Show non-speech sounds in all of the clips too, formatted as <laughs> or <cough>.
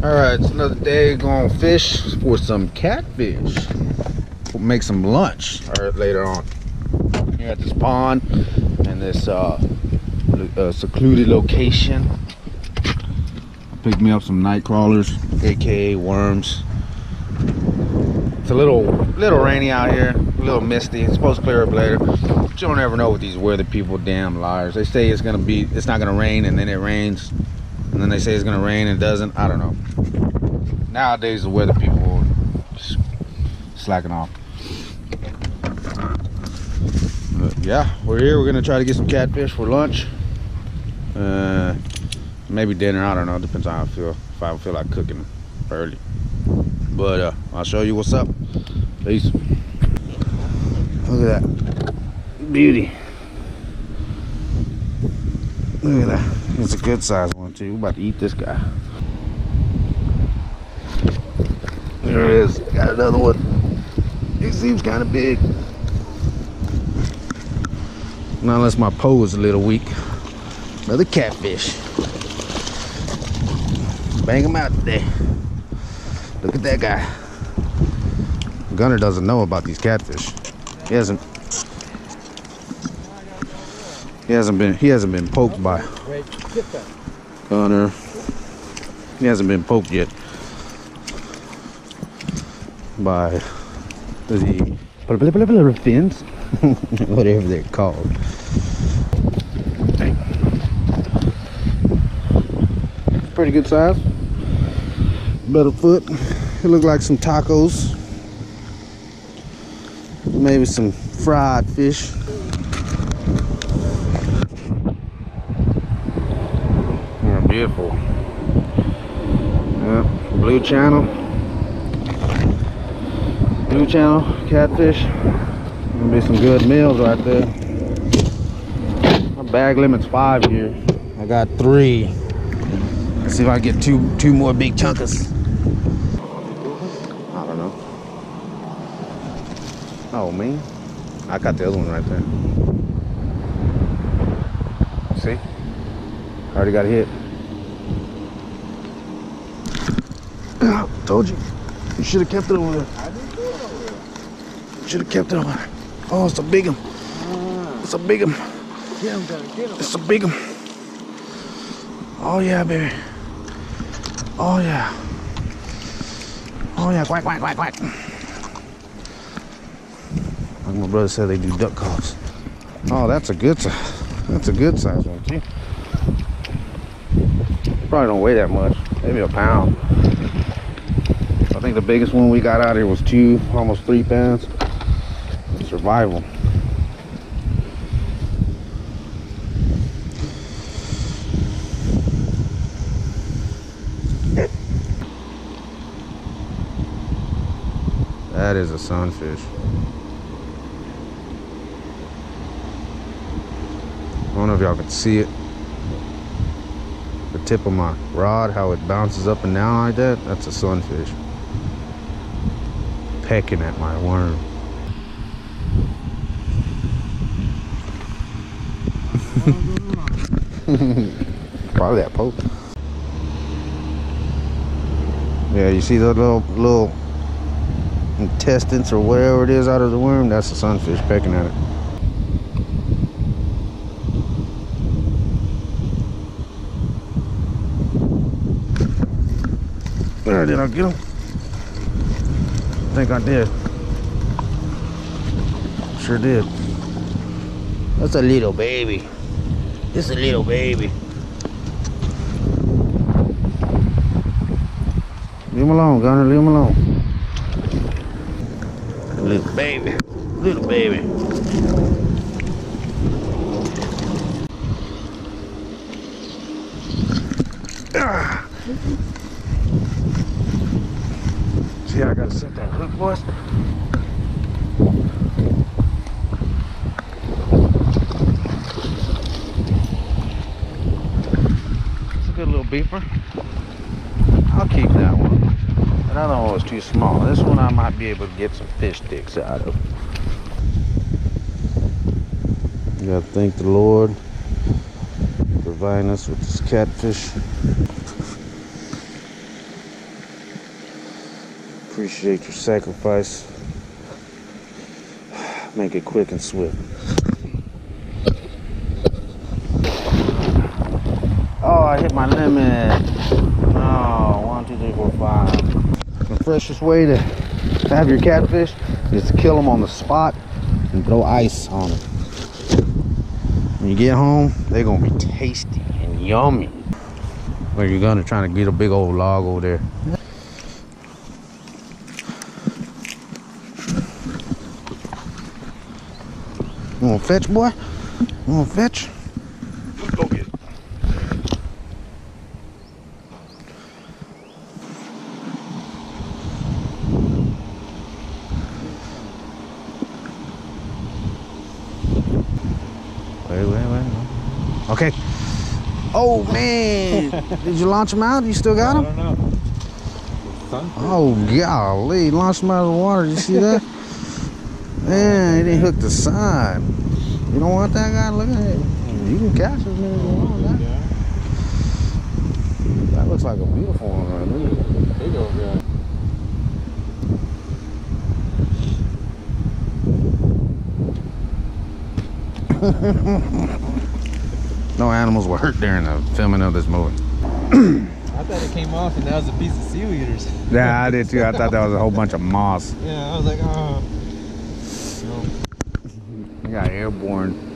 All right, it's another day going fish for some catfish. We'll make some lunch all right, later on. Here at this pond and this uh, uh, secluded location. Picked me up some night crawlers, aka worms. It's a little little rainy out here, a little misty. It's supposed to clear up later. But you don't ever know with these weather people, damn liars. They say it's gonna be, it's not gonna rain, and then it rains, and then they say it's gonna rain and it doesn't. I don't know. Nowadays, the weather people slacking off. But yeah, we're here. We're gonna try to get some catfish for lunch. Uh, maybe dinner. I don't know. Depends on how I feel. If I feel like cooking early. But uh, I'll show you what's up. Peace. Look at that beauty. Look at that. It's a good size too. We're about to eat this guy. There it is. Got another one. He seems kind of big. Not unless my pole is a little weak. Another catfish. Bang him out today. Look at that guy. Gunner doesn't know about these catfish. He hasn't. He hasn't been. He hasn't been poked by Gunner. He hasn't been poked yet by the fins, <laughs> whatever they're called. Pretty good size. Better foot. It looked like some tacos. Maybe some fried fish. Yeah, beautiful. Yeah, blue channel. Blue channel, catfish. Gonna be some good meals right there. My bag limit's five here. I got three. Let's see if I get two two more big chunkers. I don't know. Oh man. I got the other one right there. See? I already got hit. I told you. You should have kept it over there. Should have kept it over there. Oh, it's a big one. It's a big one. It's a big one. Oh yeah, baby. Oh yeah. Oh yeah, quack, quack, quack, quack. Like my brother said, they do duck calls. Oh, that's a good size. That's a good size one too. Probably don't weigh that much. Maybe a pound. I think the biggest one we got out here was two, almost three pounds. Survival. That is a sunfish. I don't know if y'all can see it. The tip of my rod, how it bounces up and down like that, that's a sunfish. Pecking at my worm. <laughs> Probably that poke. Yeah, you see the little little intestines or whatever it is out of the worm? That's the sunfish pecking at it. There, did I get him? I think I did. Sure did. That's a little baby. It's a little baby. Leave him alone, Gunner. Leave him alone. Little baby. Little baby. Ah. See, I gotta set that hook, boys. It's a good little beeper. I'll keep that one. Another one was too small. This one I might be able to get some fish sticks out of. You gotta thank the Lord for providing us with this catfish. Appreciate your sacrifice. Make it quick and swift. Oh, I hit my limit. Oh, one, two, three, four, five. The freshest way to have your catfish is to kill them on the spot and throw ice on them. When you get home, they're gonna be tasty and yummy. Where you gonna try to get a big old log over there. You wanna fetch, boy? You wanna fetch? Let's go get it. Wait, wait, wait. Okay. Oh man, <laughs> did you launch him out? You still got I him? don't know. Oh golly, launched him out of the water. Did you see that? <laughs> Man, he didn't hook the side. You don't want that guy? Look at it. You can catch you want. That, Yeah. that looks like a beautiful one right there. Big old guy. <laughs> No animals were hurt during the filming of this movie. I thought it came off and that was a piece of seal eaters. Yeah, I did too. I thought that was a whole bunch of moss. <laughs> Yeah, I was like, oh. No. I got airborne.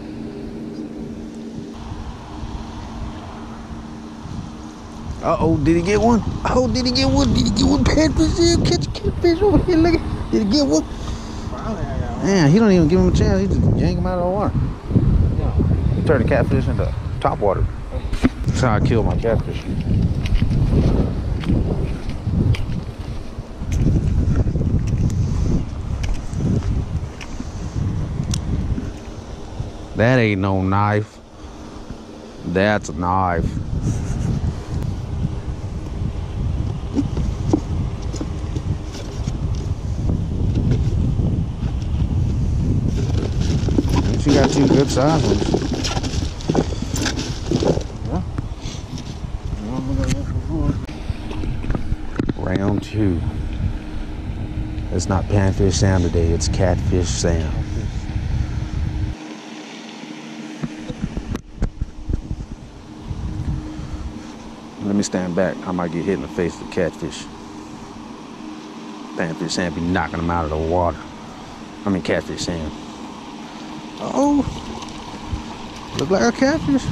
Uh oh, did he get one? Oh, did he get one? Did he get one? Catfish, yeah, catch a catfish over here. Look Did he get one? Man, he don't even give him a chance. He just yank him out of the water. Yeah. Turn the catfish into top water. That's how I kill my catfish. That ain't no knife. That's a knife. She got two good size ones. Round two. It's not panfish Sam today, it's catfish Sam. Let me stand back. I might get hit in the face with catfish. Panfish Sam be knocking them out of the water. I mean catfish Sam. Oh, look like a catfish.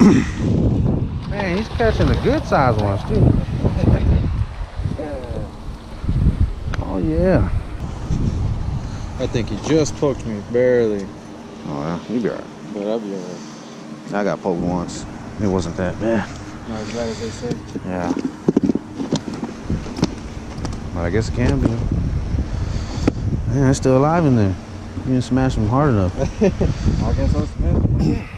<clears throat> Man, he's catching the good size ones too. Oh yeah. I think he just poked me, barely. Oh yeah, you be alright. But I'll be alright. I got poked once. It wasn't that bad. Not as bad as they say. Yeah. But I guess it can be. Man, it's still alive in there. You didn't smash them hard enough. <laughs> I guess I'll <clears throat> smell.